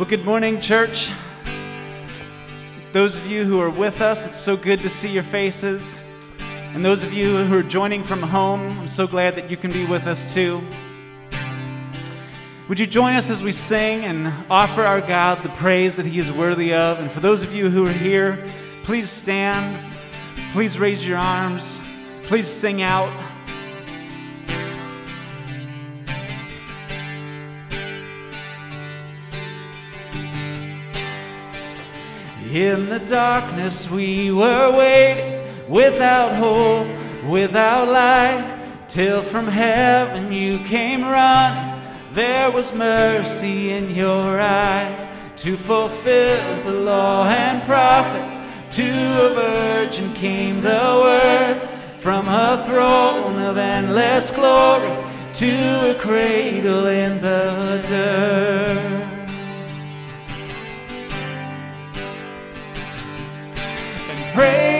Well, good morning, church. Those of you who are with us, it's so good to see your faces. And those of you who are joining from home, I'm so glad that you can be with us too. Would you join us as we sing and offer our God the praise that He is worthy of? And for those of you who are here, please stand. Please raise your arms. Please sing out. In the darkness we were waiting, without hope, without light, till from heaven you came running. There was mercy in your eyes to fulfill the law and prophets. To a virgin came the word from a throne of endless glory to a cradle in the dirt. Praise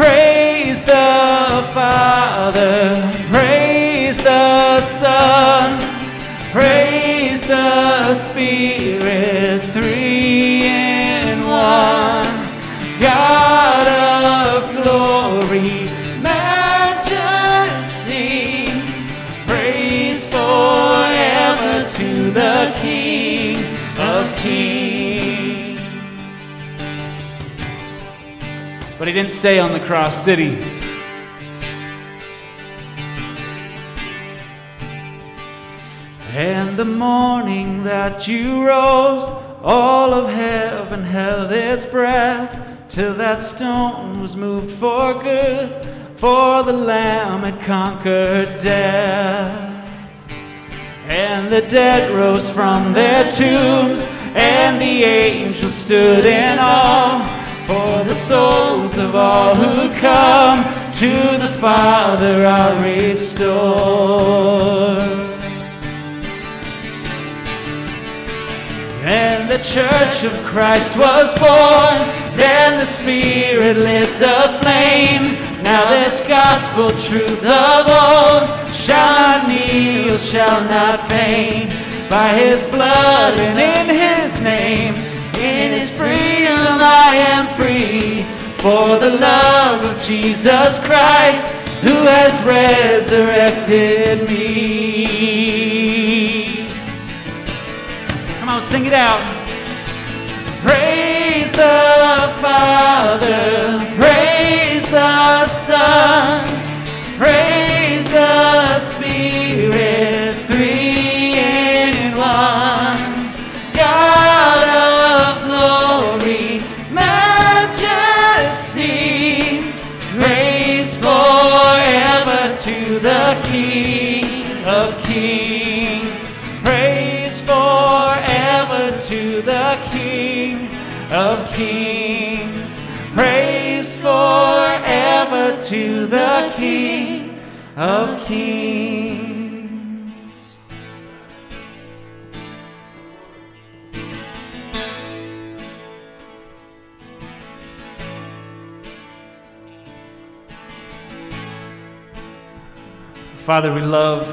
Praise the Father, praise he didn't stay on the cross, did he? And the morning that you rose, all of heaven held its breath till that stone was moved for good, for the Lamb had conquered death. And the dead rose from their tombs, and the angels stood in awe for the souls of all who come to the Father are restored. And the church of Christ was born, then the Spirit lit the flame. Now this gospel truth of old shall not kneel, shall not faint. by his blood and in his name. In his freedom I am free for the love of Jesus Christ who has resurrected me. Come on, sing it out. Praise the Father, the King of kings. Father, we love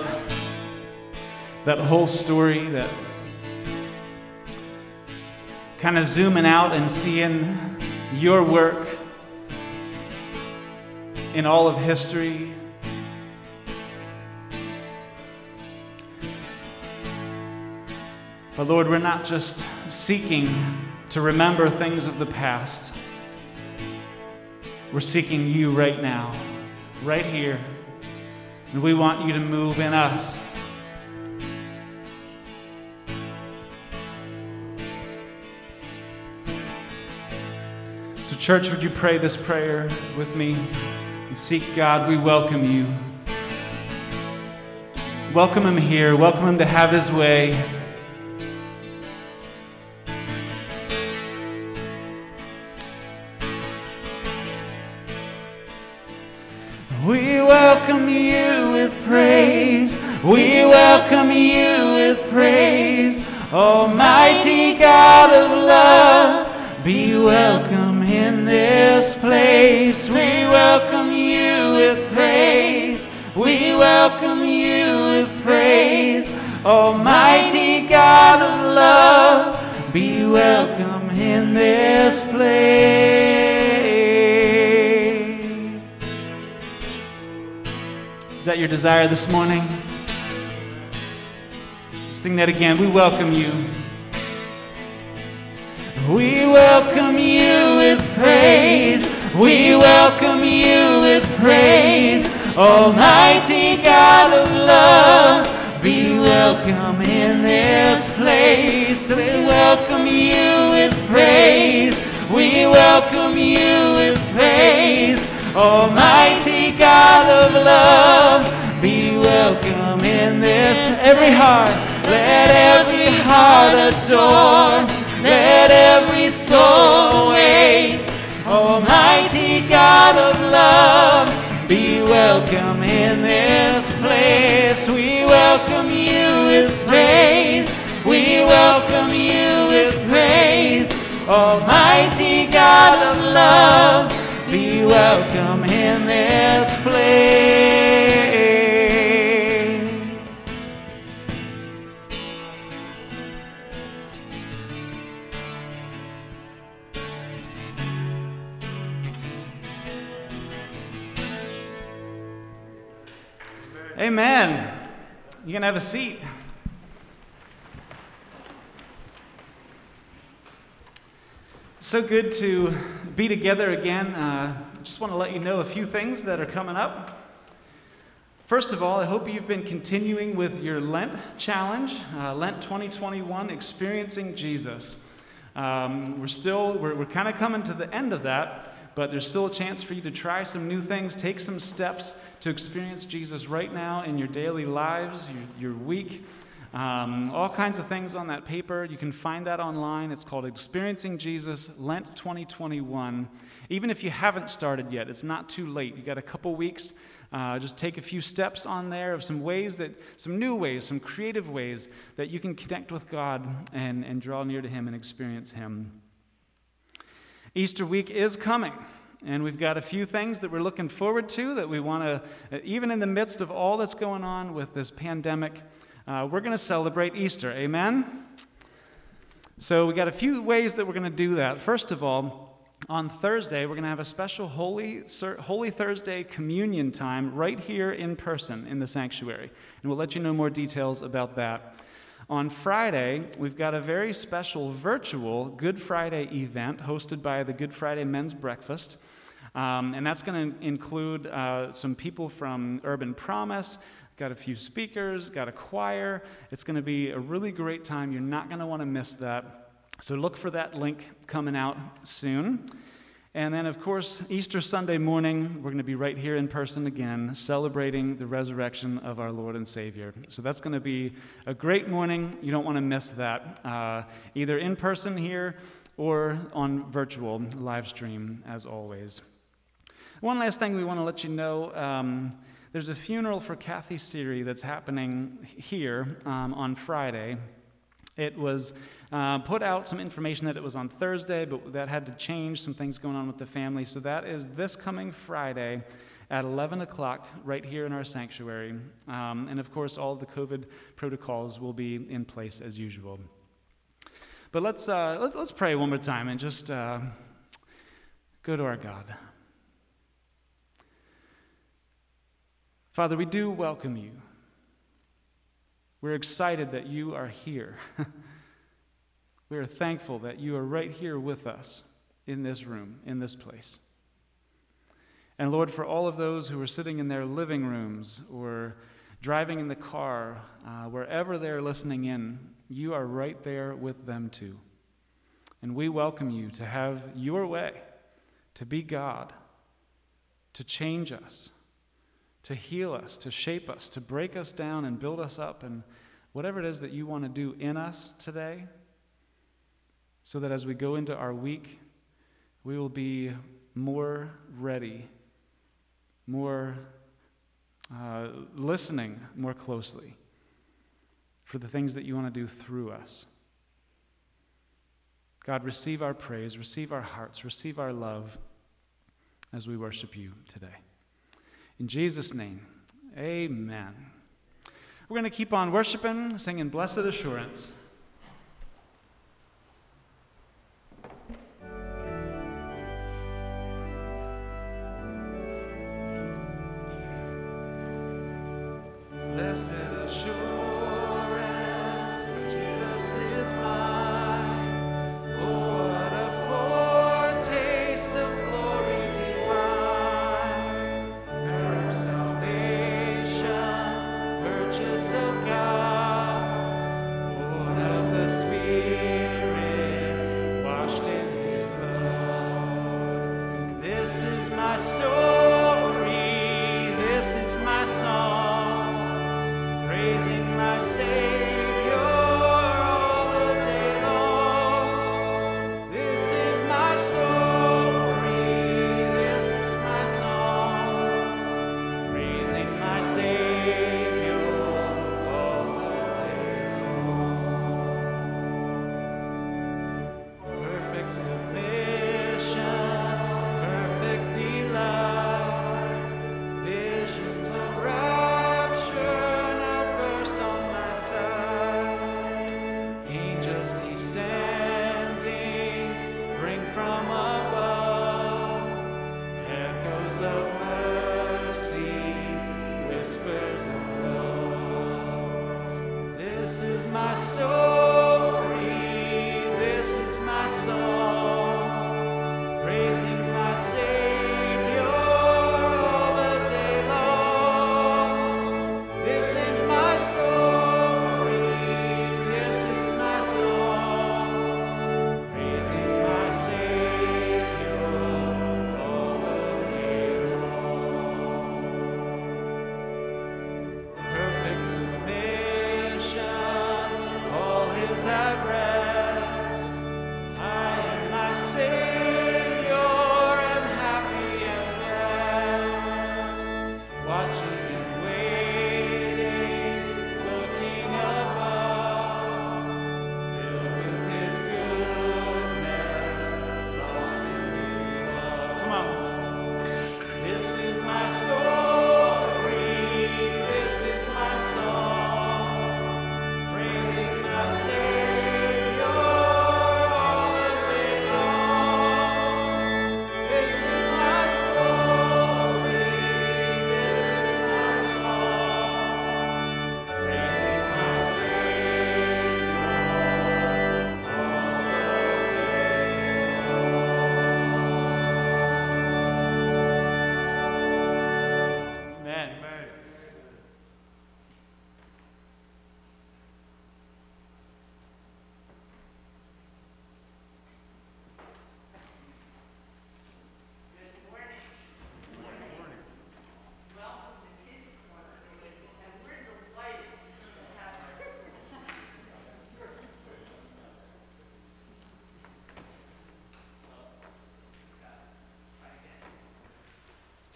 that whole story, that kind of zooming out and seeing your work in all of history. But Lord, we're not just seeking to remember things of the past. We're seeking you right now, right here. And we want you to move in us. So, church, would you pray this prayer with me and seek God? We welcome you. Welcome him here. Welcome him to have his way. We welcome you with praise. We welcome you with praise. Almighty God of love, be welcome this place. We welcome you with praise. We welcome you with praise. Almighty God of love, be welcome in this place. Is that your desire this morning? Sing that again. We welcome you. We welcome you with praise. We welcome you with praise. Almighty God of love, be welcome in this place. We welcome you with praise. We welcome you with praise. Almighty God of love, be welcome in this every heart. Let every heart adore. Let every soul awake. Almighty God of love, be welcome in this place. We welcome you with praise. We welcome you with praise. Almighty God of love, be welcome in this place. Amen. You can have a seat. So good to be together again. Uh, just want to let you know a few things that are coming up. First of all, I hope you've been continuing with your Lent challenge, uh, Lent 2021, Experiencing Jesus. Um, we're still, we're, we're kind of coming to the end of that, but there's still a chance for you to try some new things, take some steps to experience Jesus right now in your daily lives, your, your week. Um, all kinds of things on that paper. You can find that online. It's called Experiencing Jesus Lent 2021. Even if you haven't started yet, it's not too late. You got a couple weeks. Uh, just take a few steps on there of some ways that, some new ways, some creative ways that you can connect with God and, and draw near to Him and experience Him. Easter week is coming. And we've got a few things that we're looking forward to that we want to, even in the midst of all that's going on with this pandemic, uh, we're going to celebrate Easter. Amen? So we got a few ways that we're going to do that. First of all, on Thursday, we're going to have a special Holy, Holy Thursday communion time right here in person in the sanctuary. And we'll let you know more details about that. On Friday, we've got a very special virtual Good Friday event hosted by the Good Friday Men's Breakfast. Um, and that's going to include uh, some people from Urban Promise, got a few speakers, got a choir. It's going to be a really great time. You're not going to want to miss that. So look for that link coming out soon. And then, of course, Easter Sunday morning, we're going to be right here in person again, celebrating the resurrection of our Lord and Savior. So that's going to be a great morning. You don't want to miss that, uh, either in person here or on virtual live stream, as always. One last thing we want to let you know um, there's a funeral for Kathy Siri that's happening here um, on Friday. It was uh, put out some information that it was on Thursday, but that had to change some things going on with the family. So that is this coming Friday at 11 o'clock right here in our sanctuary. Um, and of course, all the COVID protocols will be in place as usual. But let's, uh, let, us pray one more time and just uh, go to our God. Father, we do welcome you. We're excited that you are here. we are thankful that you are right here with us in this room, in this place. And Lord, for all of those who are sitting in their living rooms or driving in the car, uh, wherever they're listening in, you are right there with them too. And we welcome you to have your way, to be God, to change us to heal us, to shape us, to break us down and build us up, and whatever it is that you want to do in us today, so that as we go into our week, we will be more ready, more uh, listening more closely for the things that you want to do through us. God, receive our praise, receive our hearts, receive our love as we worship you today. In Jesus' name, amen. We're going to keep on worshiping, singing Blessed Assurance.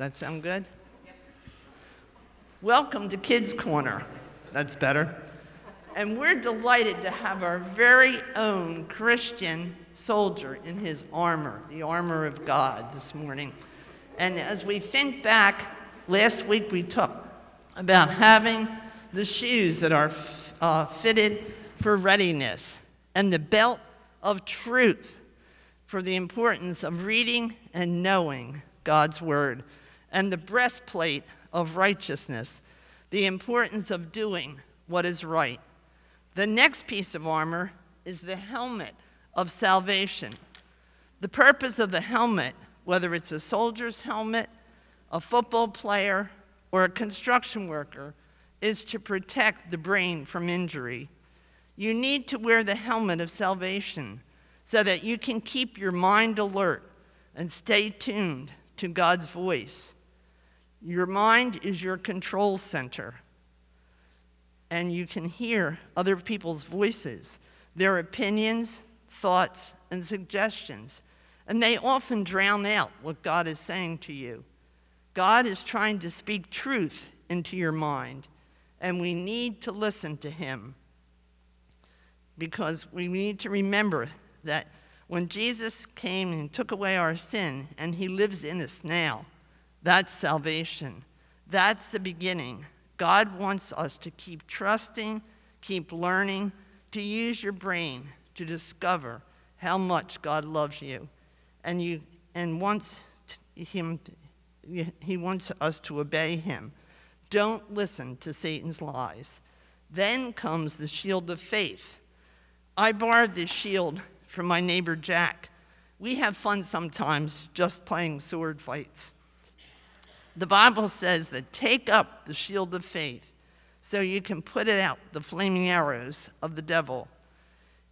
That sound good? Welcome to Kids Corner. That's better. And we're delighted to have our very own Christian soldier in his armor, the armor of God, this morning. And as we think back, last week we talked about having the shoes that are uh, fitted for readiness and the belt of truth for the importance of reading and knowing God's word, and the breastplate of righteousness, the importance of doing what is right. The next piece of armor is the helmet of salvation. The purpose of the helmet, whether it's a soldier's helmet, a football player, or a construction worker, is to protect the brain from injury. You need to wear the helmet of salvation so that you can keep your mind alert and stay tuned to God's voice. Your mind is your control center, and you can hear other people's voices, their opinions, thoughts, and suggestions, and they often drown out what God is saying to you. God is trying to speak truth into your mind, and we need to listen to Him. Because we need to remember that when Jesus came and took away our sin and he lives in us now, that's salvation. That's the beginning. God wants us to keep trusting, keep learning, to use your brain to discover how much God loves you. And, you, and wants him, he wants us to obey him. Don't listen to Satan's lies. Then comes the shield of faith. I borrowed this shield from my neighbor Jack. We have fun sometimes just playing sword fights. The Bible says that take up the shield of faith so you can put it out the flaming arrows of the devil.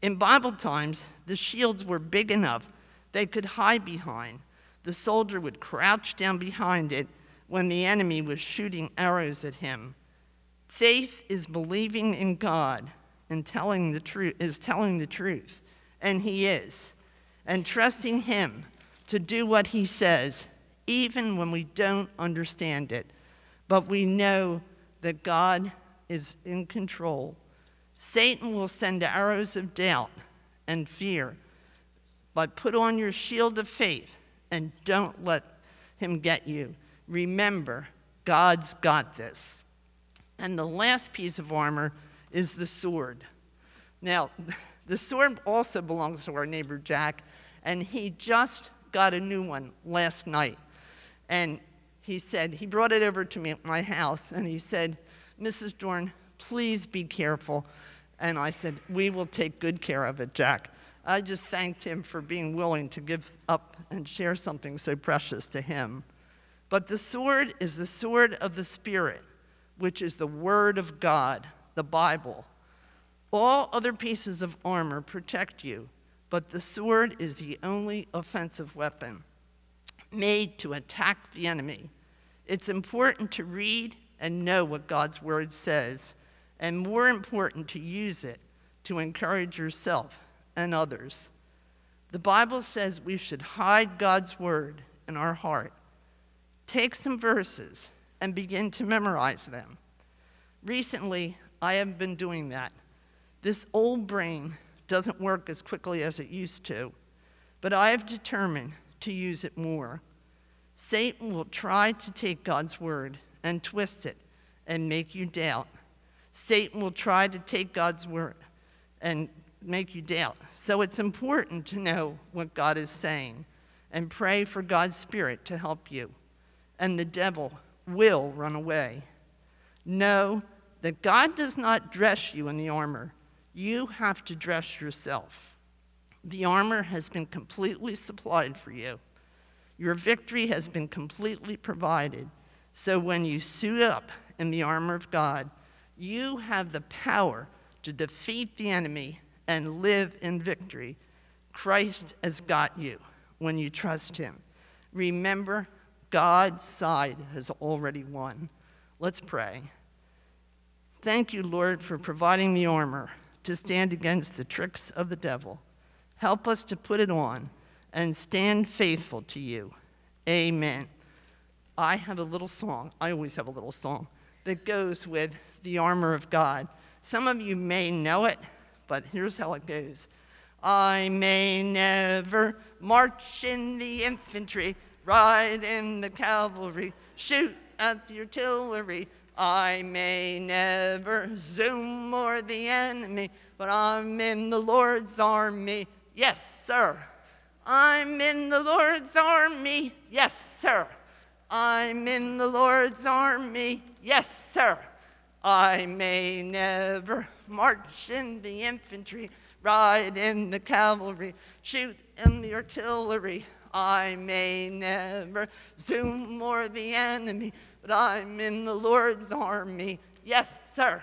In Bible times, the shields were big enough they could hide behind. The soldier would crouch down behind it when the enemy was shooting arrows at him. Faith is believing in God and telling the truth is telling the truth and He is, and trusting Him to do what He says, even when we don't understand it. But we know that God is in control. Satan will send arrows of doubt and fear, but put on your shield of faith and don't let him get you. Remember, God's got this. And the last piece of armor is the sword. Now, the sword also belongs to our neighbor Jack, and he just got a new one last night. And he said, he brought it over to me at my house, and he said, Mrs. Dorn, please be careful. And I said, We will take good care of it, Jack. I just thanked him for being willing to give up and share something so precious to him. But the sword is the sword of the Spirit, which is the Word of God, the Bible. All other pieces of armor protect you, but the sword is the only offensive weapon made to attack the enemy. It's important to read and know what God's word says, and more important, to use it to encourage yourself and others. The Bible says we should hide God's word in our heart. Take some verses and begin to memorize them. Recently, I have been doing that. This old brain doesn't work as quickly as it used to, but I have determined to use it more. Satan will try to take God's word and twist it and make you doubt. Satan will try to take God's word and make you doubt. So it's important to know what God is saying and pray for God's Spirit to help you. And the devil will run away. Know that God does not dress you in the armor you have to dress yourself. The armor has been completely supplied for you. Your victory has been completely provided. So when you suit up in the armor of God, you have the power to defeat the enemy and live in victory. Christ has got you when you trust him. Remember, God's side has already won. Let's pray. Thank you, Lord, for providing the armor to stand against the tricks of the devil. Help us to put it on and stand faithful to you. Amen. I have a little song. I always have a little song that goes with the armor of God. Some of you may know it, but here's how it goes. I may never march in the infantry, ride in the cavalry, shoot at the artillery. I may never zoom or the enemy, but I'm in the Lord's army. Yes, sir. I'm in the Lord's army. Yes, sir. I'm in the Lord's army. Yes, sir. I may never march in the infantry, ride in the cavalry, shoot in the artillery. I may never zoom more the enemy, but I'm in the Lord's army. Yes, sir.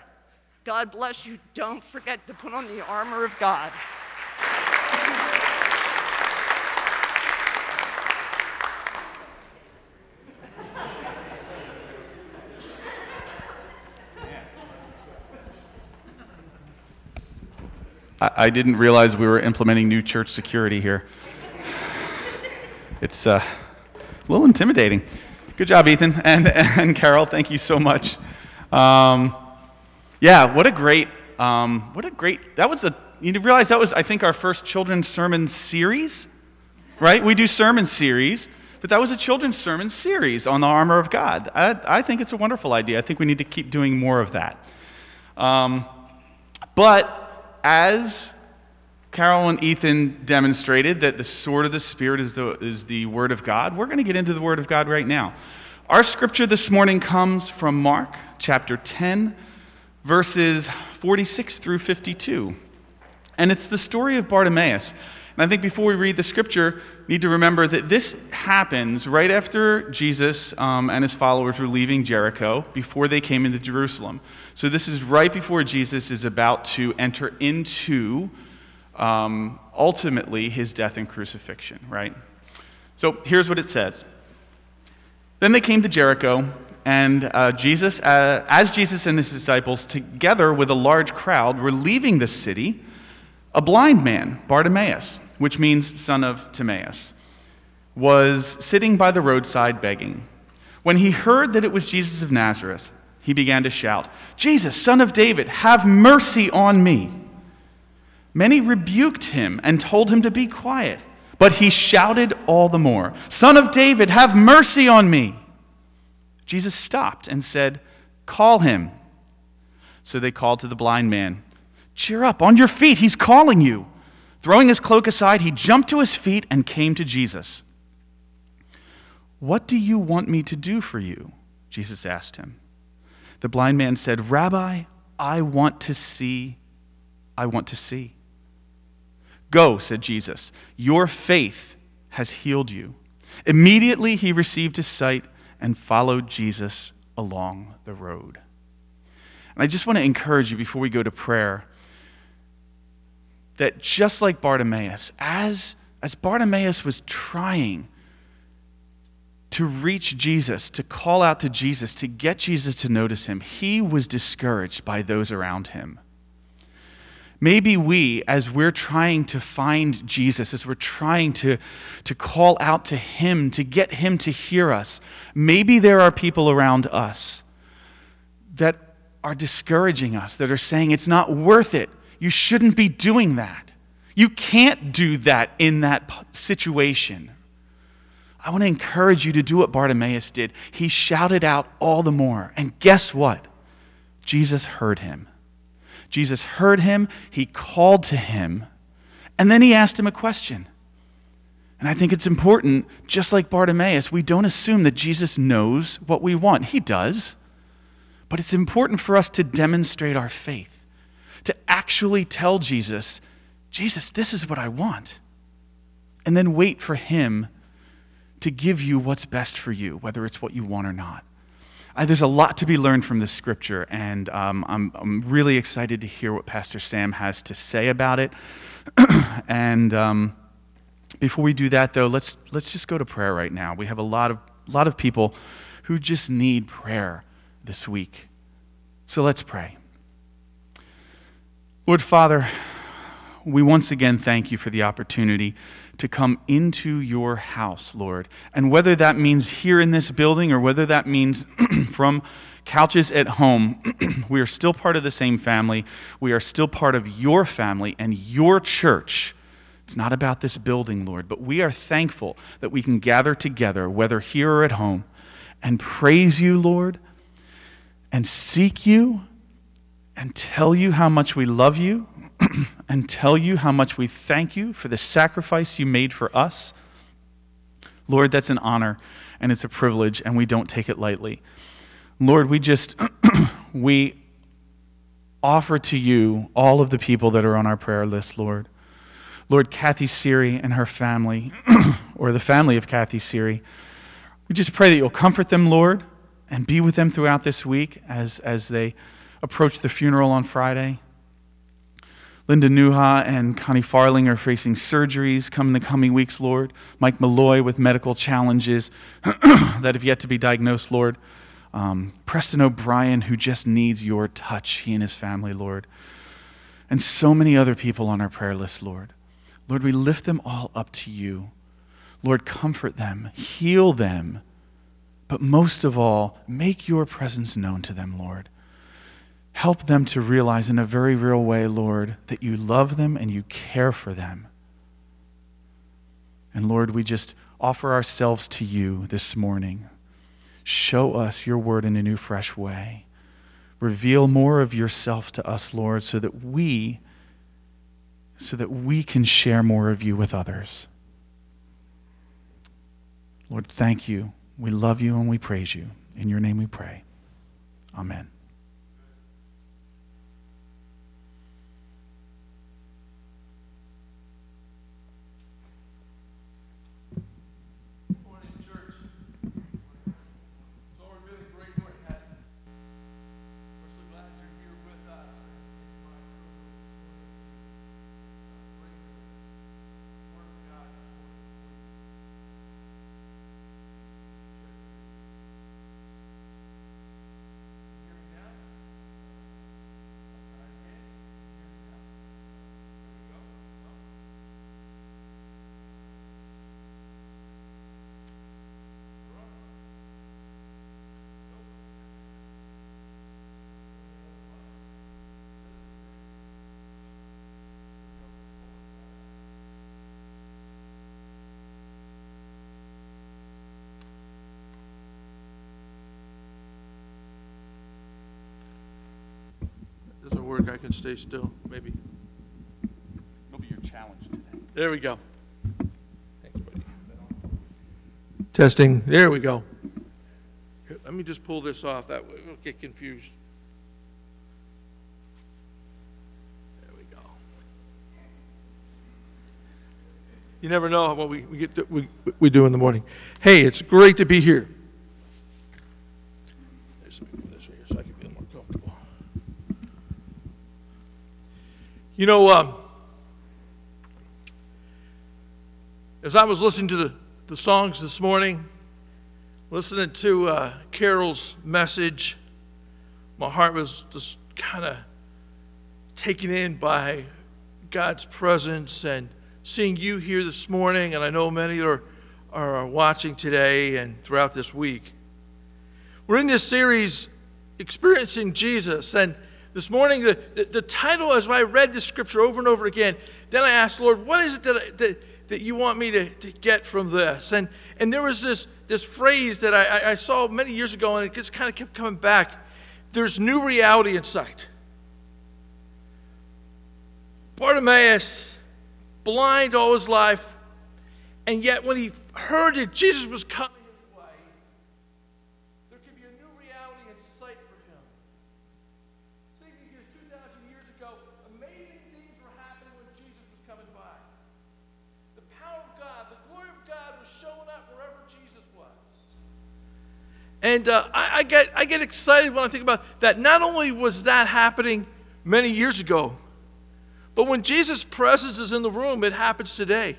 God bless you. Don't forget to put on the armor of God. I, didn't realize we were implementing new church security here. It's uh, a little intimidating. Good job, Ethan and, and Carol. Thank you so much. Um, yeah, what a great, um, what a great, that was a, you realize that was, I think, our first children's sermon series, right? We do sermon series, but that was a children's sermon series on the armor of God. I, I think it's a wonderful idea. I think we need to keep doing more of that. Um, but as Carol and Ethan demonstrated that the sword of the Spirit is the, is the Word of God, we're going to get into the Word of God right now. Our scripture this morning comes from Mark chapter 10, verses 46 through 52. And it's the story of Bartimaeus. And I think before we read the scripture, we need to remember that this happens right after Jesus um, and his followers were leaving Jericho before they came into Jerusalem. So this is right before Jesus is about to enter into um, ultimately his death and crucifixion, right? So here's what it says. Then they came to Jericho, and uh, Jesus, uh, as Jesus and his disciples, together with a large crowd, were leaving the city, a blind man, Bartimaeus, which means son of Timaeus, was sitting by the roadside begging. When he heard that it was Jesus of Nazareth, he began to shout, Jesus, son of David, have mercy on me. Many rebuked him and told him to be quiet, but he shouted all the more, Son of David, have mercy on me. Jesus stopped and said, Call him. So they called to the blind man, Cheer up, on your feet, he's calling you. Throwing his cloak aside, he jumped to his feet and came to Jesus. What do you want me to do for you? Jesus asked him. The blind man said, Rabbi, I want to see. I want to see. Go, said Jesus. Your faith has healed you. Immediately he received his sight and followed Jesus along the road. And I just want to encourage you before we go to prayer that just like Bartimaeus, as, as Bartimaeus was trying to reach Jesus, to call out to Jesus, to get Jesus to notice him, he was discouraged by those around him. Maybe we, as we're trying to find Jesus, as we're trying to, to call out to Him, to get Him to hear us, maybe there are people around us that are discouraging us, that are saying it's not worth it. You shouldn't be doing that. You can't do that in that situation. I want to encourage you to do what Bartimaeus did. He shouted out all the more. And guess what? Jesus heard him. Jesus heard him, he called to him, and then he asked him a question. And I think it's important, just like Bartimaeus, we don't assume that Jesus knows what we want. He does. But it's important for us to demonstrate our faith, to actually tell Jesus, Jesus, this is what I want. And then wait for him to give you what's best for you, whether it's what you want or not. I, there's a lot to be learned from this scripture, and um, I'm, I'm really excited to hear what Pastor Sam has to say about it. and um, before we do that, though, let's, let's just go to prayer right now. We have a lot of, lot of people who just need prayer this week. So let's pray. Lord Father, we once again thank you for the opportunity to come into your house, Lord. And whether that means here in this building or whether that means from couches at home, we are still part of the same family. We are still part of your family and your church. It's not about this building, Lord, but we are thankful that we can gather together, whether here or at home, and praise you, Lord, and seek you, and tell you how much we love you, and tell you how much we thank you for the sacrifice you made for us. Lord, that's an honor and it's a privilege, and we don't take it lightly. Lord, we just, we offer to you all of the people that are on our prayer list, Lord. Lord, Kathy Siri and her family, or the family of Kathy Siri, we just pray that you'll comfort them, Lord, and be with them throughout this week as, as they approach the funeral on Friday. Linda Nuha and Connie Farling are facing surgeries come in the coming weeks, Lord. Mike Malloy with medical challenges that have yet to be diagnosed, Lord. Um, Preston O'Brien, who just needs your touch, he and his family, Lord. And so many other people on our prayer list, Lord. Lord, we lift them all up to you. Lord, comfort them, heal them, but most of all, make your presence known to them, Lord. Help them to realize in a very real way, Lord, that you love them and you care for them. And Lord, we just offer ourselves to you this morning. Show us your word in a new, fresh way. Reveal more of yourself to us, Lord, so that we so that we can share more of you with others. Lord, thank you. We love you and we praise you. In your name we pray. Amen. Work. I can stay still, maybe. It'll be your challenge today. There we go. Thanks, buddy. Testing. There we go. Here, let me just pull this off. That way we'll get confused. There we go. You never know what we, we get to, we, we do in the morning. Hey, it's great to be here. There's some- this here so I can feel more comfortable. You know, um, as I was listening to the, the songs this morning, listening to uh, Carol's message, my heart was just kind of taken in by God's presence and seeing you here this morning, and I know many are, are watching today and throughout this week. We're in this series, Experiencing Jesus, and this morning the, the, the title, as I read the scripture over and over again, then I asked, Lord, what is it that, I, that, that you want me to, to get from this? And, and there was this, this phrase that I, I- saw many years ago, and it just kind of kept coming back. There's new reality in sight. Bartimaeus, blind all his life, and yet when he heard that Jesus was coming And uh, I, I, get, I get excited when I think about that. Not only was that happening many years ago, but when Jesus' presence is in the room, it happens today.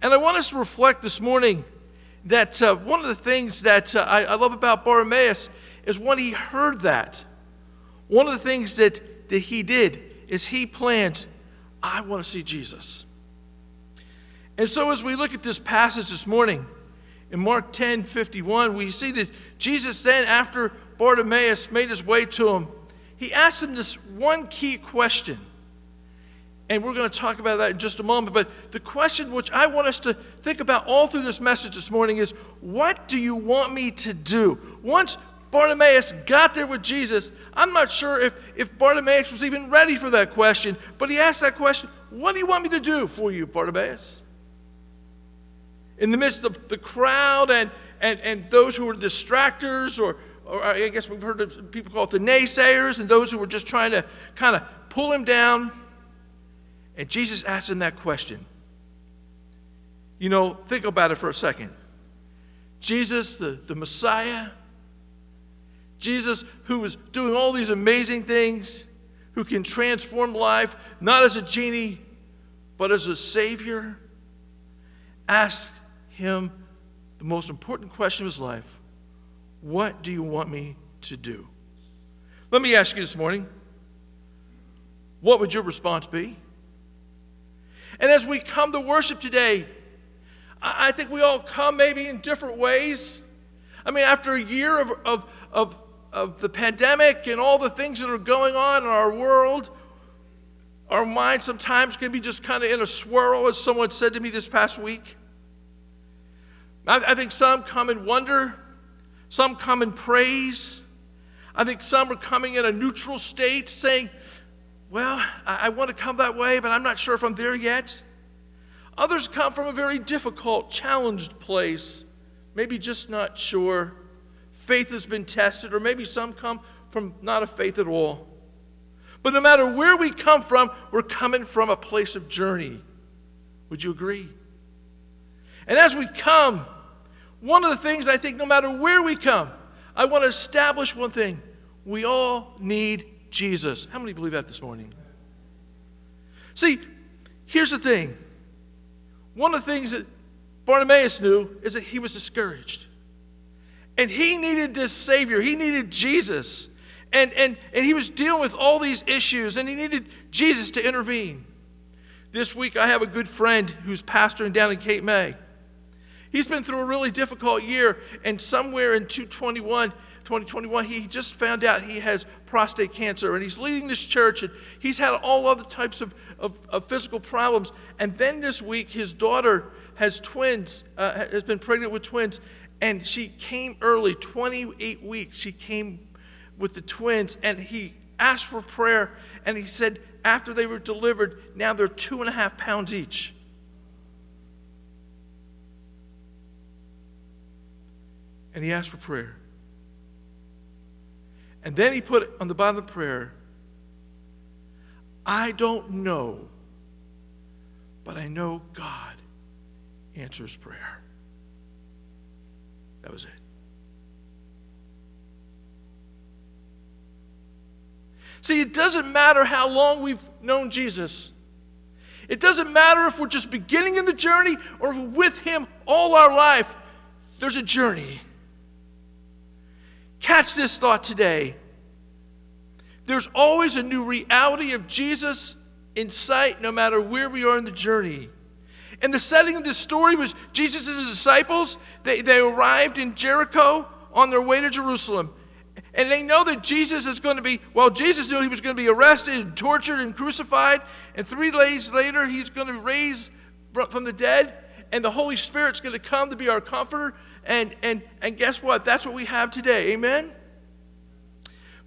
And I want us to reflect this morning that uh, one of the things that uh, I, I love about Bartimaeus is when he heard that, one of the things that, that he did is he planned I want to see Jesus. And so, as we look at this passage this morning, in Mark 10 51, we see that Jesus then, after Bartimaeus made his way to him, he asked him this one key question. And we're going to talk about that in just a moment. But the question which I want us to think about all through this message this morning is what do you want me to do? Once Bartimaeus got there with Jesus, I'm not sure if, if Bartimaeus was even ready for that question, but he asked that question What do you want me to do for you, Bartimaeus? In the midst of the crowd and, and, and those who were distractors, or, or I guess we've heard of people call it the naysayers, and those who were just trying to kind of pull him down. And Jesus asked him that question. You know, think about it for a second. Jesus, the, the Messiah, Jesus, who was doing all these amazing things, who can transform life, not as a genie, but as a Savior, asked him the most important question of his life What do you want me to do? Let me ask you this morning what would your response be? And as we come to worship today, I think we all come maybe in different ways. I mean, after a year of, of, of, of the pandemic and all the things that are going on in our world, our mind sometimes can be just kind of in a swirl, as someone said to me this past week. I, I think some come in wonder, some come in praise. I think some are coming in a neutral state saying, well, I, I want to come that way, but I'm not sure if I'm there yet. Others come from a very difficult, challenged place, maybe just not sure. Faith has been tested, or maybe some come from not a faith at all. But no matter where we come from, we're coming from a place of journey. Would you agree? And as we come, one of the things I think, no matter where we come, I want to establish one thing. We all need Jesus. How many believe that this morning? See, here's the thing. One of the things that Bartimaeus knew is that he was discouraged. And he needed this Savior, he needed Jesus. And, and, and he was dealing with all these issues, and he needed Jesus to intervene. This week, I have a good friend who's pastoring down in Cape May. He's been through a really difficult year, and somewhere in 221, 2021, he just found out he has prostate cancer, and he's leading this church, and he's had all other types of, of, of physical problems. And then this week, his daughter has twins, uh, has been pregnant with twins, and she came early, 28 weeks. She came with the twins, and he asked for prayer, and he said after they were delivered, now they're two and a half pounds each. And he asked for prayer. And then he put on the bottom of the prayer, I don't know, but I know God answers prayer. That was it. See, it doesn't matter how long we've known Jesus. It doesn't matter if we're just beginning in the journey or if we're with Him all our life. There's a journey. Catch this thought today. There's always a new reality of Jesus in sight, no matter where we are in the journey. And the setting of this story was Jesus and his disciples. They, they arrived in Jericho on their way to Jerusalem. And they know that Jesus is going to be, well, Jesus knew he was going to be arrested and tortured and crucified. And three days later, he's going to be raised from the dead. And the Holy Spirit's going to come to be our comforter. And, and, and guess what? That's what we have today. Amen?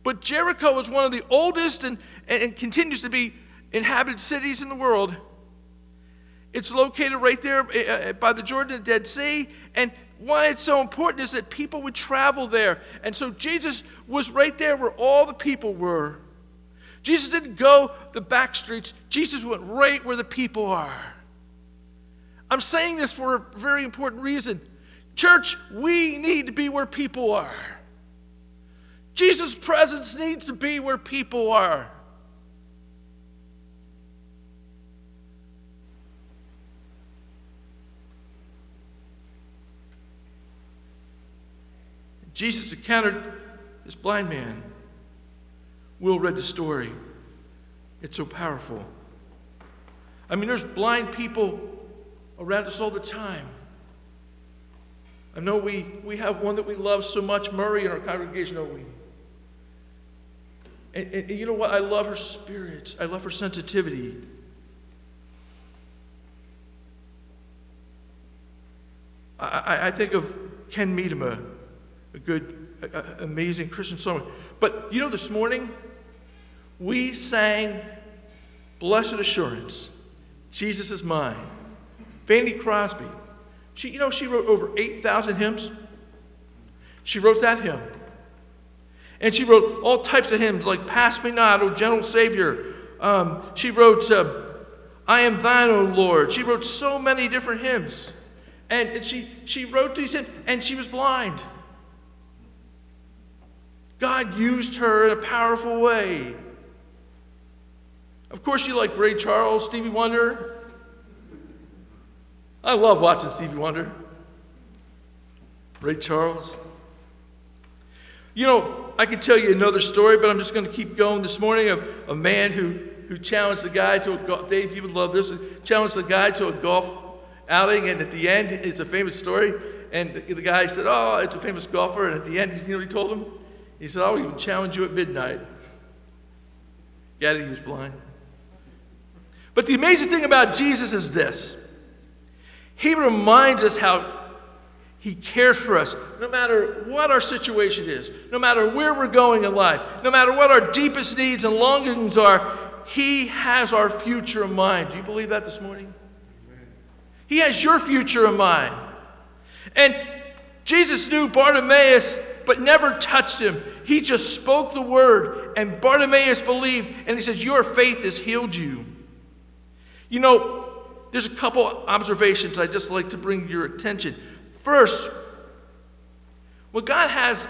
But Jericho is one of the oldest and, and, continues to be inhabited cities in the world. It's located right there uh, uh, by the Jordan and Dead Sea. And why it's so important is that people would travel there. And so Jesus was right there where all the people were. Jesus didn't go the back streets, Jesus went right where the people are. I'm saying this for a very important reason. Church, we need to be where people are. Jesus' presence needs to be where people are. Jesus encountered this blind man. Will read the story. It's so powerful. I mean, there's blind people around us all the time. I know we, we have one that we love so much, Murray, in our congregation, don't we? And, and, and you know what? I love her spirit. I love her sensitivity. I, I, I think of Ken Medema, a good, a, a- amazing Christian song. But you know, this morning, we sang Blessed Assurance, Jesus is mine. Fanny Crosby, she, you know, she wrote over 8,000 hymns. She wrote that hymn. And she wrote all types of hymns like Pass Me Not, O Gentle Savior. Um, she wrote uh, I Am Thine, O Lord. She wrote so many different hymns. And, and she, she wrote these hymns, and she was blind. God used her in a powerful way. Of course, you like Ray Charles, Stevie Wonder. I love watching Stevie Wonder. Ray Charles. You know, I could tell you another story, but I'm just going to keep going this morning of a man who, who challenged a guy to a golf. Dave, you would love this. Challenged a guy to a golf outing, and at the end, it's a famous story. And the, the guy said, Oh, it's a famous golfer. And at the end, you know he told him? He said, I'll even challenge you at midnight. Yeah, he was blind. But the amazing thing about Jesus is this He reminds us how He cares for us, no matter what our situation is, no matter where we're going in life, no matter what our deepest needs and longings are. He has our future in mind. Do you believe that this morning? He has your future in mind. And Jesus knew Bartimaeus, but never touched him. He just spoke the word, and Bartimaeus believed, and he says, Your faith has healed you. You know, there's a couple observations I'd just like to bring your attention. First, what God has,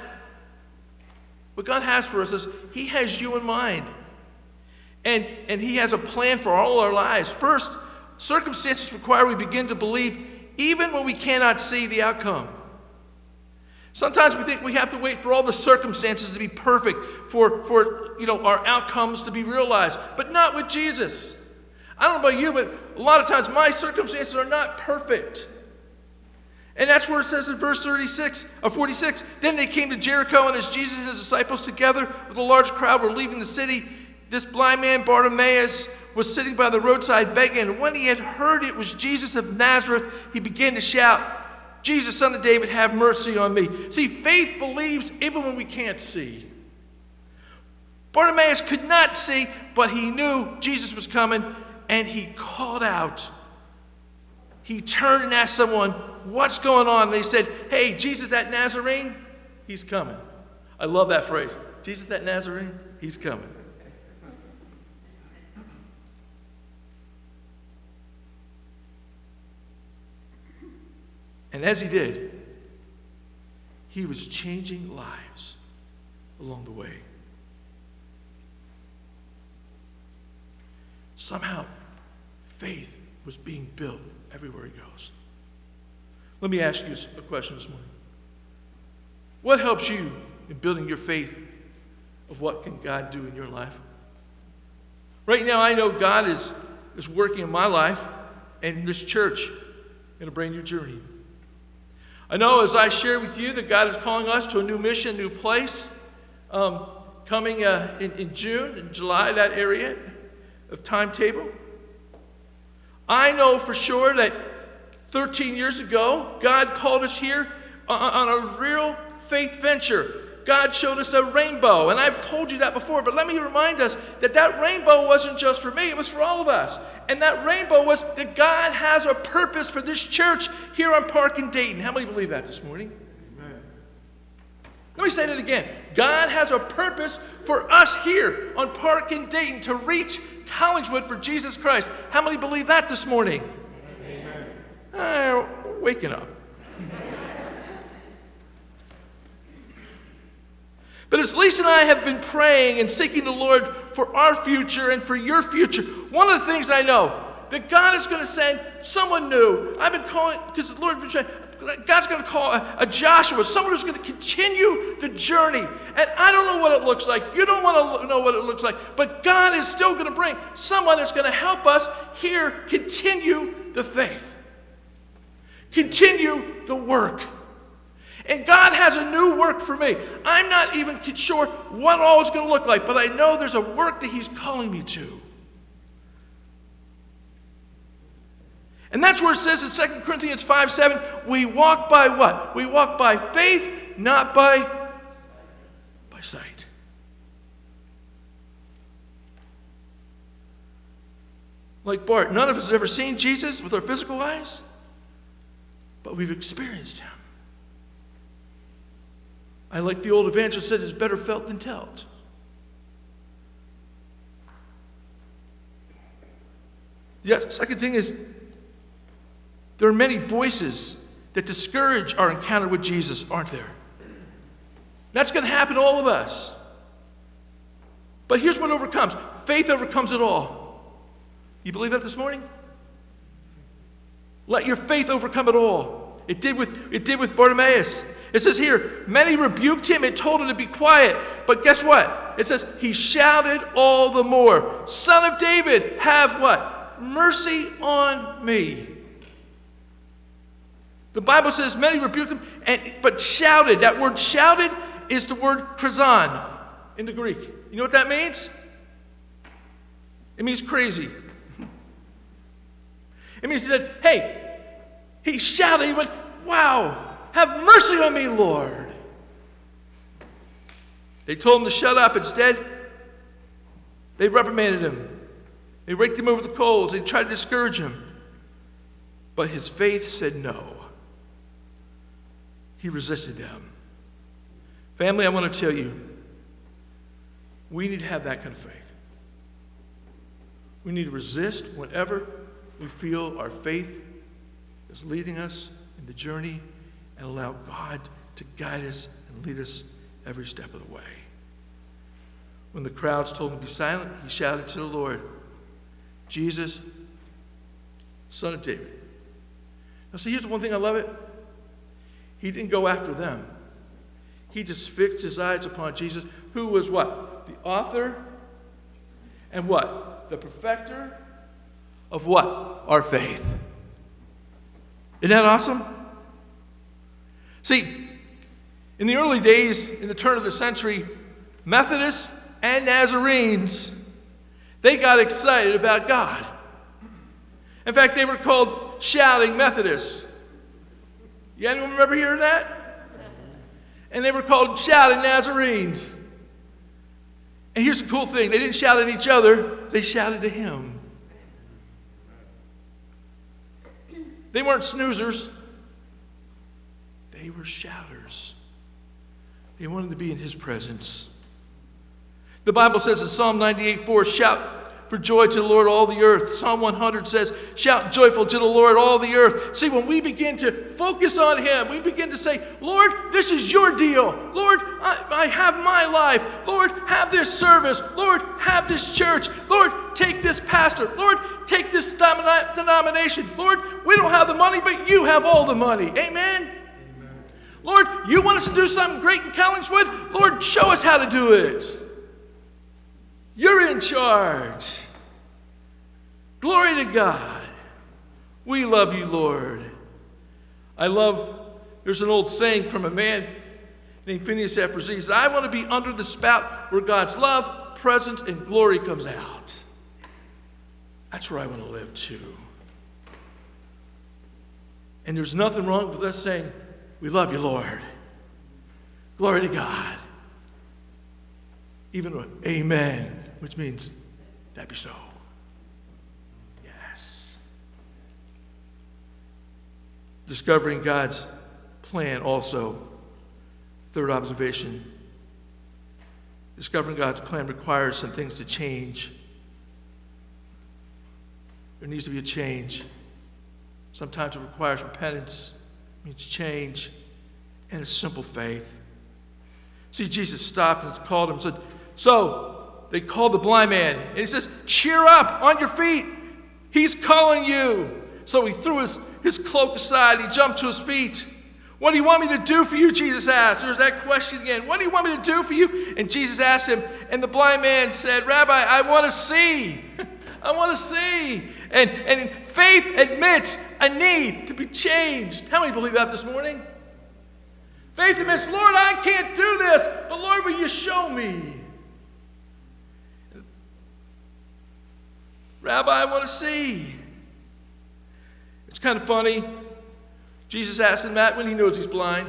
what God has for us is He has you in mind. And, and He has a plan for all our lives. First, circumstances require we begin to believe even when we cannot see the outcome. Sometimes we think we have to wait for all the circumstances to be perfect for, for you know, our outcomes to be realized, but not with Jesus. I don't know about you, but a lot of times my circumstances are not perfect. And that's where it says in verse 36 or 46 Then they came to Jericho, and as Jesus and his disciples, together with a large crowd, were leaving the city, this blind man, Bartimaeus, was sitting by the roadside begging. And when he had heard it was Jesus of Nazareth, he began to shout, Jesus, son of David, have mercy on me. See, faith believes even when we can't see. Bartimaeus could not see, but he knew Jesus was coming, and he called out. He turned and asked someone, What's going on? And they said, Hey, Jesus, that Nazarene, he's coming. I love that phrase. Jesus, that Nazarene, he's coming. And as he did, he was changing lives along the way. Somehow, faith was being built everywhere he goes. Let me ask you a question this morning. What helps you in building your faith of what can God do in your life? Right now, I know God is, is working in my life and in this church in a brand new journey. I know as I share with you that God is calling us to a new mission, new place, um, coming uh, in, in June and July, that area of timetable. I know for sure that 13 years ago, God called us here on, a real faith venture. God showed us a rainbow, and I've told you that before, but let me remind us that that rainbow wasn't just for me, it was for all of us. And that rainbow was that God has a purpose for this church here on Park in Dayton. How many believe that this morning? Let me say that again. God has a purpose for us here on Park in Dayton to reach Collingswood for Jesus Christ. How many believe that this morning? Amen. Uh, waking up. But as Lisa and I have been praying and seeking the Lord for our future and for your future, one of the things I know that God is going to send someone new. I've been calling because the Lord been saying, God's going to call a, a Joshua, someone who's going to continue the journey. And I don't know what it looks like. You don't want to know what it looks like. But God is still going to bring someone that's going to help us here continue the faith, continue the work. And God has a new work for me. I'm not even sure what all it's going to look like, but I know there's a work that He's calling me to. And that's where it says in 2 Corinthians 5 7, we walk by what? We walk by faith, not by, by sight. Like Bart, none of us have ever seen Jesus with our physical eyes, but we've experienced him. I like the old evangelist said, it's better felt than told. Yeah, second thing is there are many voices that discourage our encounter with Jesus, aren't there? That's going to happen to all of us. But here's what overcomes faith overcomes it all. You believe that this morning? Let your faith overcome it all. It did with, it did with Bartimaeus. It says here, many rebuked him and told him to be quiet. But guess what? It says, he shouted all the more, Son of David, have what? Mercy on me. The Bible says many rebuked him, and, but shouted. That word shouted is the word krazan in the Greek. You know what that means? It means crazy. It means he said, hey, he shouted, he went, wow, have mercy on me, Lord. They told him to shut up. Instead, they reprimanded him. They raked him over the coals. They tried to discourage him. But his faith said no. He resisted them. Family, I want to tell you, we need to have that kind of faith. We need to resist whenever we feel our faith is leading us in the journey and allow God to guide us and lead us every step of the way. When the crowds told him to be silent, he shouted to the Lord, Jesus, son of David. Now, see, here's the one thing I love it. He didn't go after them. He just fixed his eyes upon Jesus, who was what? The author and what? The perfecter of what? Our faith. Isn't that awesome? See, in the early days, in the turn of the century, Methodists and Nazarenes, they got excited about God. In fact, they were called shouting Methodists. You anyone remember hearing that? And they were called shouting Nazarenes. And here's the cool thing they didn't shout at each other, they shouted to him. They weren't snoozers, they were shouters. They wanted to be in his presence. The Bible says in Psalm 98 4, shout for joy to the Lord, all the earth. Psalm 100 says, Shout joyful to the Lord, all the earth. See, when we begin to focus on Him, we begin to say, Lord, this is your deal. Lord, I, I have my life. Lord, have this service. Lord, have this church. Lord, take this pastor. Lord, take this denomination. Lord, we don't have the money, but you have all the money. Amen. Lord, you want us to do something great in Collingswood? Lord, show us how to do it. You're in charge. Glory to God. We love you, Lord. I love, there's an old saying from a man named Phineas. Bresee. He said, I want to be under the spout where God's love, presence, and glory comes out. That's where I want to live too. And there's nothing wrong with us saying, We love you, Lord. Glory to God. Even amen which means that be so. Yes. Discovering God's plan also. Third observation. Discovering God's plan requires some things to change. There needs to be a change. Sometimes it requires repentance, it means change, and a simple faith. See, Jesus stopped and called him and said, So, they called the blind man, and he says, Cheer up on your feet. He's calling you. So he threw his, his cloak aside. He jumped to his feet. What do you want me to do for you? Jesus asked. There's that question again. What do you want me to do for you? And Jesus asked him, and the blind man said, Rabbi, I want to see. I want to see. And, and faith admits a need to be changed. How many believe that this morning? Faith admits, Lord, I can't do this, but Lord, will you show me? Rabbi, I want to see. It's kind of funny. Jesus asked him that when he knows he's blind.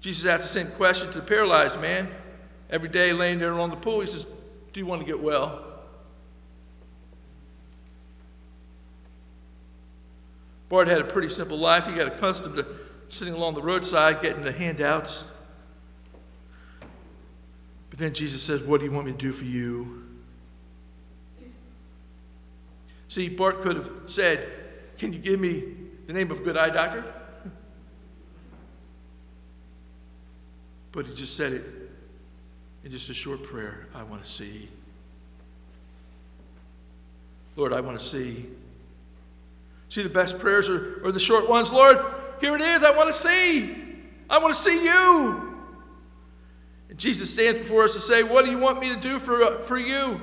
Jesus asked the same question to the paralyzed man every day laying there on the pool. He says, Do you want to get well? Bart had a pretty simple life. He got accustomed to sitting along the roadside getting the handouts. But then Jesus says, What do you want me to do for you? See, Bart could have said, Can you give me the name of a good eye doctor? But he just said it in just a short prayer I want to see. Lord, I want to see. See, the best prayers are, are the short ones. Lord, here it is. I want to see. I want to see you. Jesus stands before us to say, What do you want me to do for, uh, for you?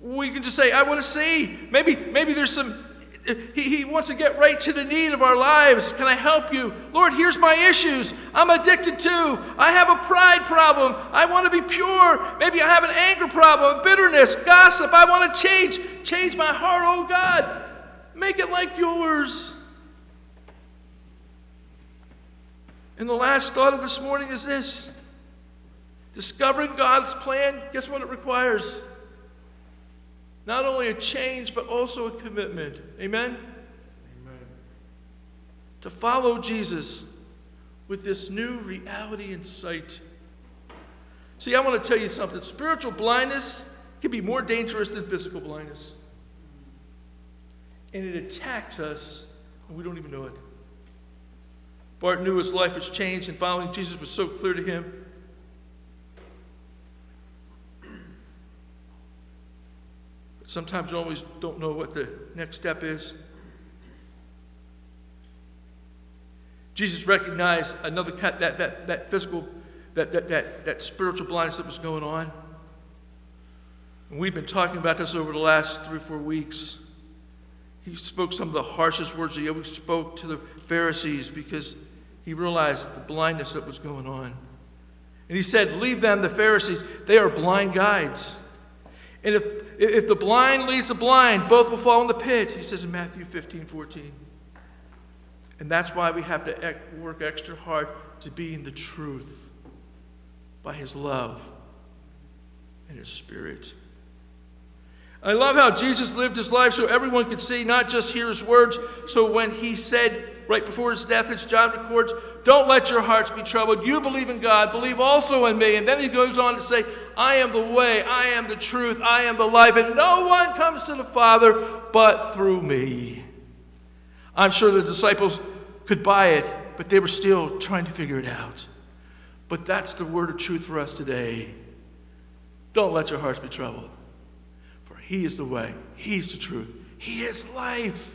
We can just say, I want to see. Maybe, maybe there's some, he, he wants to get right to the need of our lives. Can I help you? Lord, here's my issues. I'm addicted to. I have a pride problem. I want to be pure. Maybe I have an anger problem, bitterness, gossip. I want to change. Change my heart, oh God. Make it like yours. And the last thought of this morning is this discovering God's plan, guess what it requires? Not only a change, but also a commitment. Amen? Amen. To follow Jesus with this new reality in sight. See, I want to tell you something. Spiritual blindness can be more dangerous than physical blindness. And it attacks us, and we don't even know it. Bart knew his life was changed, and following Jesus was so clear to him. Sometimes you always don't know what the next step is. Jesus recognized another that, that, that physical, that, that, that, that spiritual blindness that was going on. And we've been talking about this over the last three or four weeks. He spoke some of the harshest words he ever spoke to the Pharisees because he realized the blindness that was going on. And he said, Leave them, the Pharisees. They are blind guides. And if, if the blind leads the blind, both will fall in the pit, he says in Matthew 15, 14. And that's why we have to work extra hard to be in the truth by his love and his spirit. I love how Jesus lived his life so everyone could see, not just hear his words. So when he said right before his death, as John records, don't let your hearts be troubled. You believe in God, believe also in me. And then he goes on to say, I am the way, I am the truth, I am the life, and no one comes to the Father but through me. I'm sure the disciples could buy it, but they were still trying to figure it out. But that's the word of truth for us today. Don't let your hearts be troubled. For he is the way, he's the truth, he is life.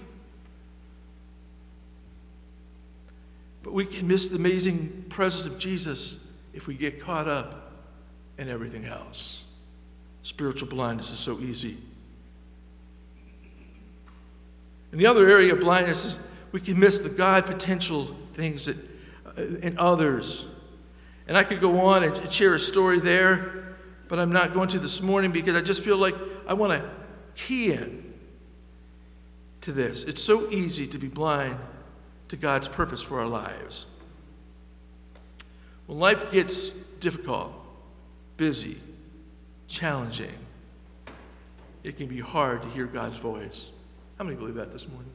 But we can miss the amazing presence of Jesus if we get caught up in everything else. Spiritual blindness is so easy. And the other area of blindness is we can miss the God potential things that uh, in others. And I could go on and share a story there, but I'm not going to this morning because I just feel like I want to key in to this. It's so easy to be blind to God's purpose for our lives. When life gets difficult, busy, challenging, it can be hard to hear God's voice. How many believe that this morning?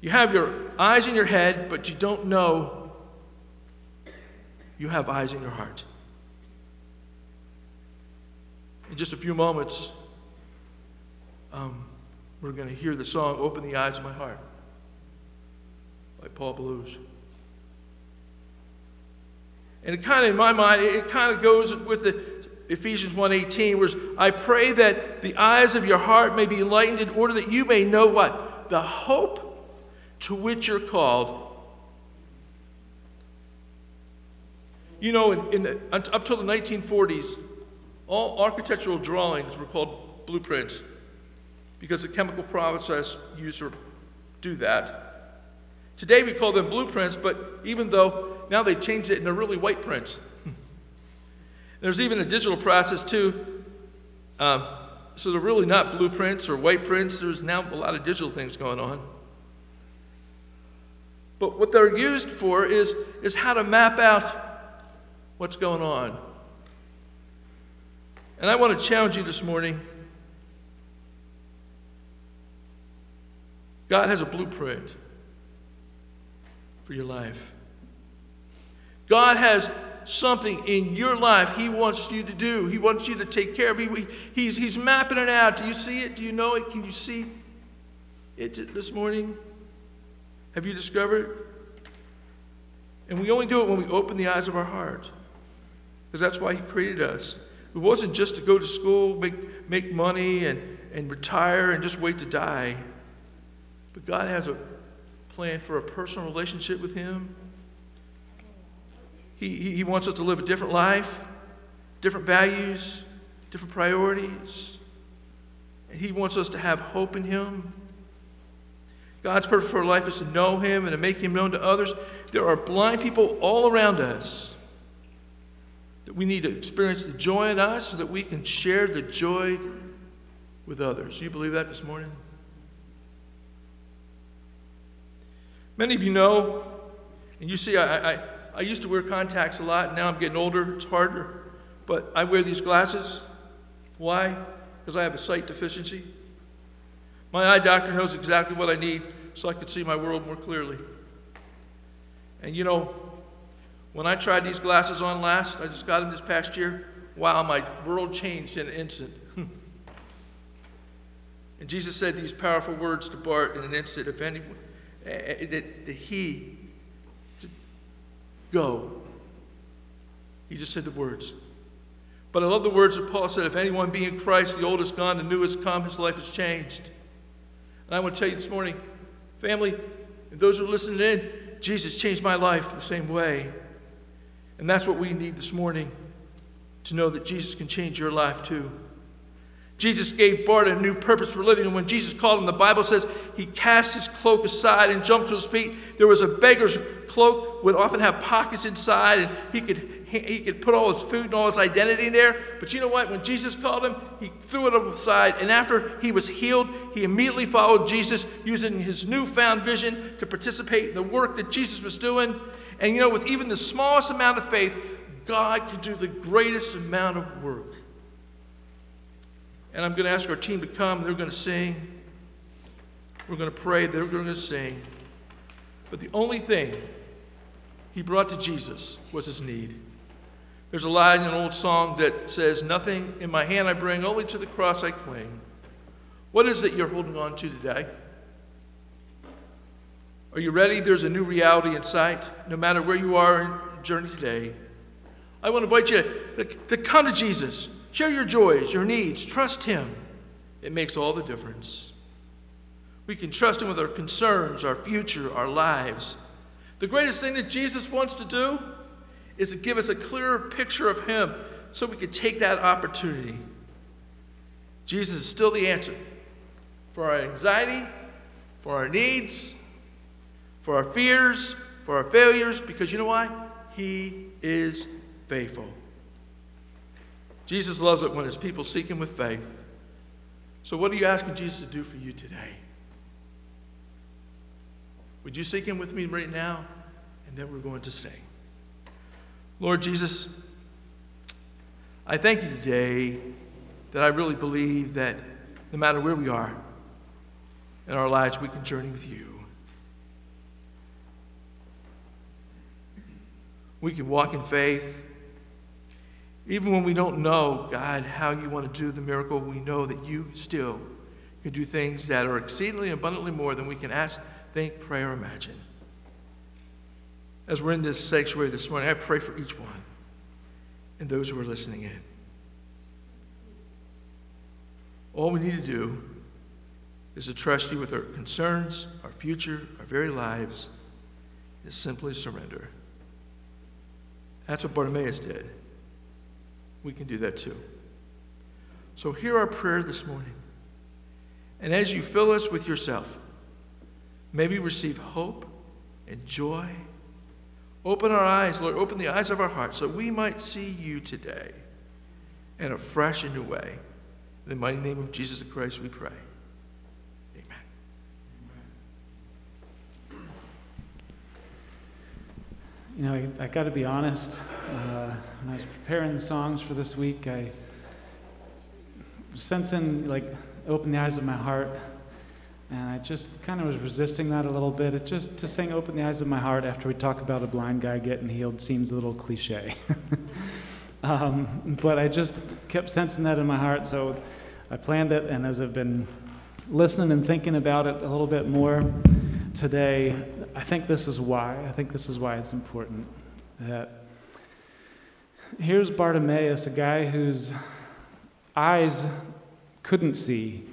You have your eyes in your head, but you don't know you have eyes in your heart. In just a few moments, um, we're going to hear the song Open the Eyes of My Heart by Paul Baloche. And it kind of, in my mind, it kind of goes with the, Ephesians 1:18 where I pray that the eyes of your heart may be enlightened in order that you may know what? The hope to which you're called. You know, in, in the, up till the 1940s, all architectural drawings were called blueprints because the chemical process used to do that. Today we call them blueprints, but even though now they changed it they're really white prints. There's even a digital process too. Um, so they're really not blueprints or white prints. There's now a lot of digital things going on. But what they're used for is, is how to map out what's going on. And I want to challenge you this morning. God has a blueprint for your life. God has something in your life He wants you to do. He wants you to take care of. He, he's, he's mapping it out. Do you see it? Do you know it? Can you see it this morning? Have you discovered? And we only do it when we open the eyes of our heart. Because that's why He created us. It wasn't just to go to school, make, make money, and, and retire and just wait to die. But God has a plan for a personal relationship with Him. He, he wants us to live a different life, different values, different priorities. And He wants us to have hope in Him. God's purpose for life is to know Him and to make Him known to others. There are blind people all around us that we need to experience the joy in us so that we can share the joy with others. Do you believe that this morning? Many of you know, and you see, I, I, I used to wear contacts a lot. Now I'm getting older, it's harder. But I wear these glasses. Why? Because I have a sight deficiency. My eye doctor knows exactly what I need so I can see my world more clearly. And you know, when I tried these glasses on last, I just got them this past year, wow, my world changed in an instant. and Jesus said these powerful words to Bart in an instant. If anyone, uh, that, that he, go. He just said the words. But I love the words that Paul said if anyone be in Christ, the old is gone, the new has come, his life has changed. And I want to tell you this morning, family, and those who are listening in, Jesus changed my life the same way. And that's what we need this morning to know that Jesus can change your life too. Jesus gave Bart a new purpose for living. And when Jesus called him, the Bible says he cast his cloak aside and jumped to his feet. There was a beggar's cloak, would often have pockets inside, and he could he could put all his food and all his identity in there. But you know what? When Jesus called him, he threw it aside. And after he was healed, he immediately followed Jesus using his newfound vision to participate in the work that Jesus was doing. And you know, with even the smallest amount of faith, God can do the greatest amount of work. And I'm going to ask our team to come. They're going to sing. We're going to pray. They're going to sing. But the only thing he brought to Jesus was his need. There's a line in an old song that says, Nothing in my hand I bring, only to the cross I cling. What is it you're holding on to today? Are you ready? There's a new reality in sight, no matter where you are in your journey today. I want to invite you to, to come to Jesus. Share your joys, your needs. Trust Him. It makes all the difference. We can trust Him with our concerns, our future, our lives. The greatest thing that Jesus wants to do is to give us a clearer picture of Him so we can take that opportunity. Jesus is still the answer for our anxiety, for our needs, for our fears, for our failures, because you know why? He is faithful. Jesus loves it when his people seek him with faith. So, what are you asking Jesus to do for you today? Would you seek him with me right now? And then we're going to sing. Lord Jesus, I thank you today that I really believe that no matter where we are in our lives, we can journey with you. We can walk in faith even when we don't know, God, how you want to do the miracle, we know that you still can do things that are exceedingly abundantly more than we can ask, think, pray, or imagine. As we're in this sanctuary this morning, I pray for each one and those who are listening in. All we need to do is to trust you with our concerns, our future, our very lives, is simply surrender. That's what Bartimaeus did. We can do that too. So hear our prayer this morning. And as you fill us with yourself, may we receive hope and joy. Open our eyes, Lord, open the eyes of our hearts so we might see you today in a fresh and new way. In the mighty name of Jesus Christ, we pray. Amen. You know, I, I got to be honest. Uh, when I was preparing the songs for this week, I was sensing, like, open the eyes of my heart. And I just kind of was resisting that a little bit. It just to sing "Open the Eyes of My Heart" after we talk about a blind guy getting healed seems a little cliche. um, but I just kept sensing that in my heart, so I planned it. And as I've been listening and thinking about it a little bit more today, I think this is why. I think this is why it's important that here's Bartimaeus, a guy whose eyes couldn't see.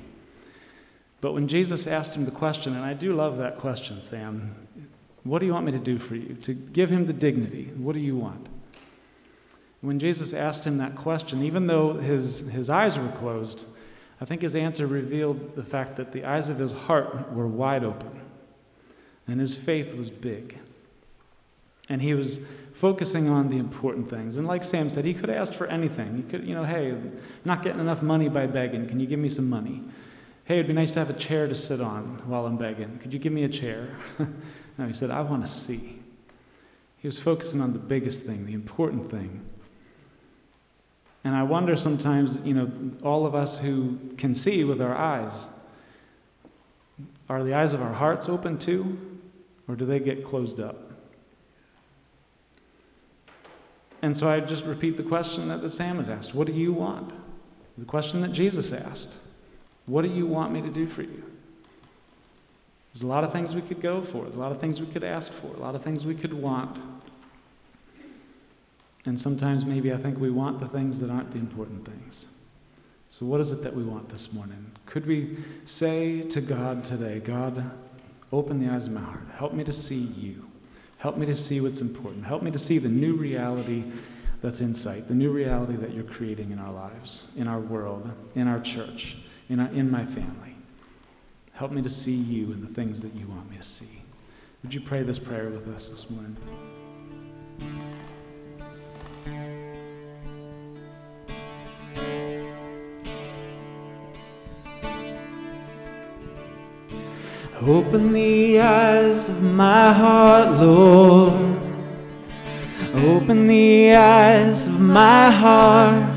But when Jesus asked him the question, and I do love that question, Sam, what do you want me to do for you? To give him the dignity, what do you want? When Jesus asked him that question, even though his, his eyes were closed, I think his answer revealed the fact that the eyes of his heart were wide open and his faith was big. And he was focusing on the important things. And like Sam said, he could have asked for anything. He could, you know, hey, not getting enough money by begging. Can you give me some money? Hey, it'd be nice to have a chair to sit on while I'm begging. Could you give me a chair? no, he said, I want to see. He was focusing on the biggest thing, the important thing. And I wonder sometimes, you know, all of us who can see with our eyes, are the eyes of our hearts open too, or do they get closed up? And so I just repeat the question that the Sam has asked What do you want? The question that Jesus asked What do you want me to do for you? There's a lot of things we could go for, there's a lot of things we could ask for, a lot of things we could want. And sometimes maybe I think we want the things that aren't the important things. So, what is it that we want this morning? Could we say to God today, God, open the eyes of my heart, help me to see you? Help me to see what's important. Help me to see the new reality that's in sight, the new reality that you're creating in our lives, in our world, in our church, in, uh, in my family. Help me to see you and the things that you want me to see. Would you pray this prayer with us this morning? Open the eyes of my heart, Lord. Open the eyes of my heart.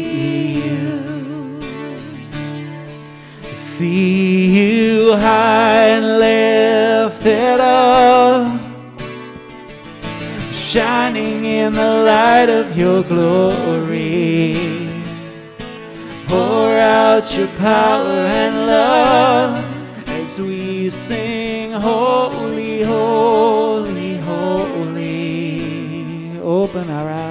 see you high and lifted up, shining in the light of your glory pour out your power and love as we sing, Holy, Holy, Holy. Open our eyes.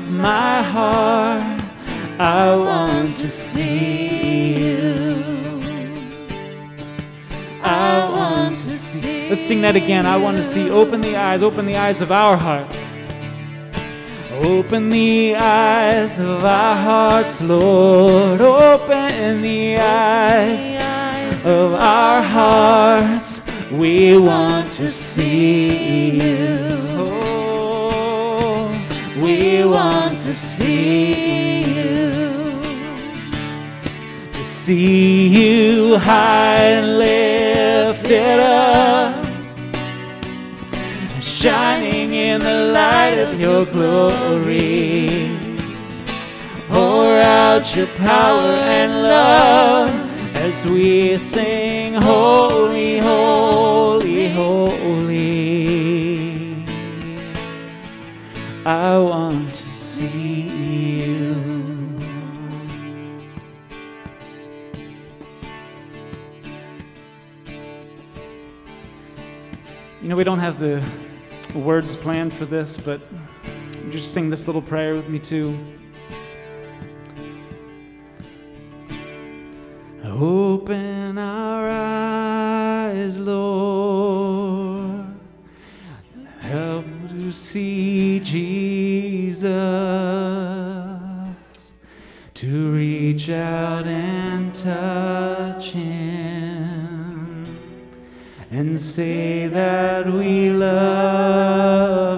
my heart. I want to see you. I want to see. Let's sing that again. I want to see. Open the eyes, open the eyes of our hearts. Open the eyes of our hearts, Lord. Open the eyes of our hearts. We want to see you. Oh, we want see you high and lifted up shining in the light of your glory. Pour out your power and love as we sing, Holy, Holy, Holy. I want know, we don't have the words planned for this, but just sing this little prayer with me too. Open our eyes, Lord. Help to see Jesus. To reach out and touch Him and say that we love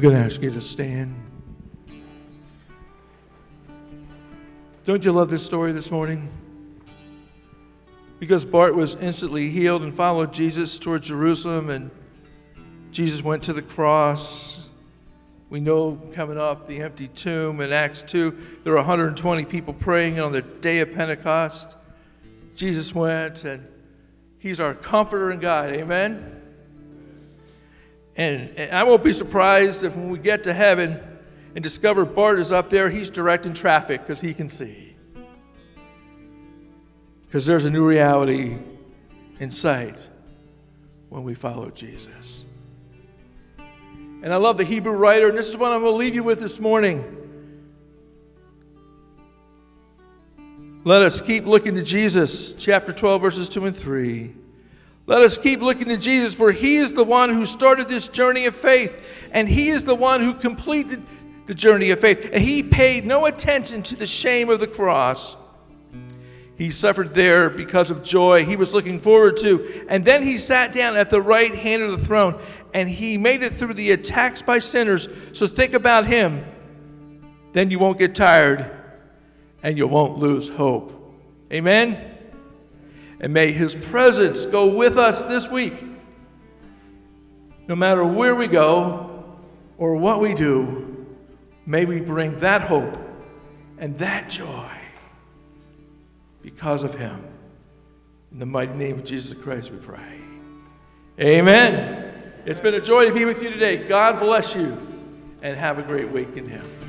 I'm going to ask you to stand. Don't you love this story this morning? Because Bart was instantly healed and followed Jesus towards Jerusalem, and Jesus went to the cross. We know coming up the empty tomb in Acts 2, there were 120 people praying on the day of Pentecost. Jesus went, and He's our comforter and guide. Amen? And, and I won't be surprised if when we get to heaven and discover Bart is up there, he's directing traffic because he can see. Because there's a new reality in sight when we follow Jesus. And I love the Hebrew writer, and this is what I'm going to leave you with this morning. Let us keep looking to Jesus, chapter 12, verses 2 and 3. Let us keep looking to Jesus, for He is the one who started this journey of faith, and He is the one who completed the journey of faith. And He paid no attention to the shame of the cross. He suffered there because of joy he was looking forward to. And then He sat down at the right hand of the throne, and He made it through the attacks by sinners. So think about Him. Then you won't get tired, and you won't lose hope. Amen? And may His presence go with us this week. No matter where we go or what we do, may we bring that hope and that joy because of Him. In the mighty name of Jesus Christ, we pray. Amen. It's been a joy to be with you today. God bless you and have a great week in Him.